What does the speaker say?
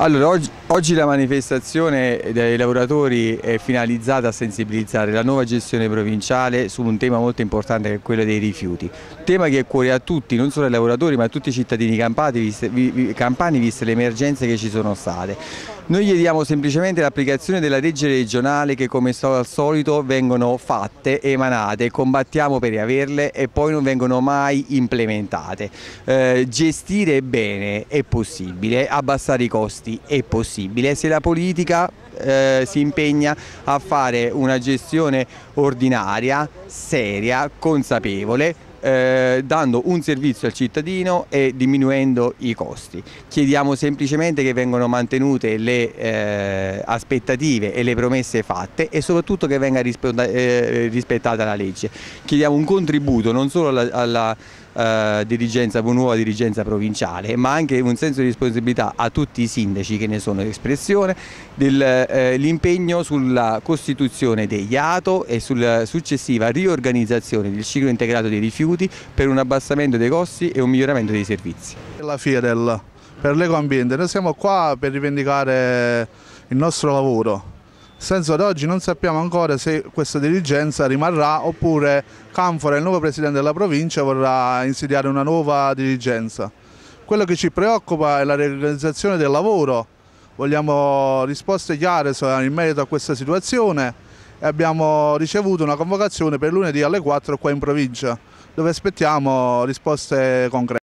Allora, oggi, oggi, la manifestazione dei lavoratori è finalizzata a sensibilizzare la nuova gestione provinciale su un tema molto importante che è quello dei rifiuti. Tema che è cuore a tutti, non solo ai lavoratori ma a tutti i cittadini campani, viste, viste le emergenze che ci sono state. Noi chiediamo semplicemente l'applicazione della legge regionale che come al solito vengono fatte, emanate, combattiamo per averle e poi non vengono mai implementate. Eh, gestire bene è possibile, abbassare i costi costi è possibile se la politica eh, si impegna a fare una gestione ordinaria, seria, consapevole eh, dando un servizio al cittadino e diminuendo i costi. Chiediamo semplicemente che vengano mantenute le eh, aspettative e le promesse fatte e soprattutto che venga eh, rispettata la legge. Chiediamo un contributo non solo alla, alla eh, dirigenza, nuova dirigenza provinciale, ma anche un senso di responsabilità a tutti i sindaci che ne sono espressione, dell'impegno eh, sulla costituzione degli ATO e sulla successiva riorganizzazione del ciclo integrato dei rifiuti per un abbassamento dei costi e un miglioramento dei servizi. La Fierel per l'ecoambiente, noi siamo qua per rivendicare il nostro lavoro senso ad oggi non sappiamo ancora se questa dirigenza rimarrà oppure Canfora, il nuovo presidente della provincia, vorrà insediare una nuova dirigenza. Quello che ci preoccupa è la realizzazione del lavoro, vogliamo risposte chiare in merito a questa situazione e abbiamo ricevuto una convocazione per lunedì alle 4 qua in provincia dove aspettiamo risposte concrete.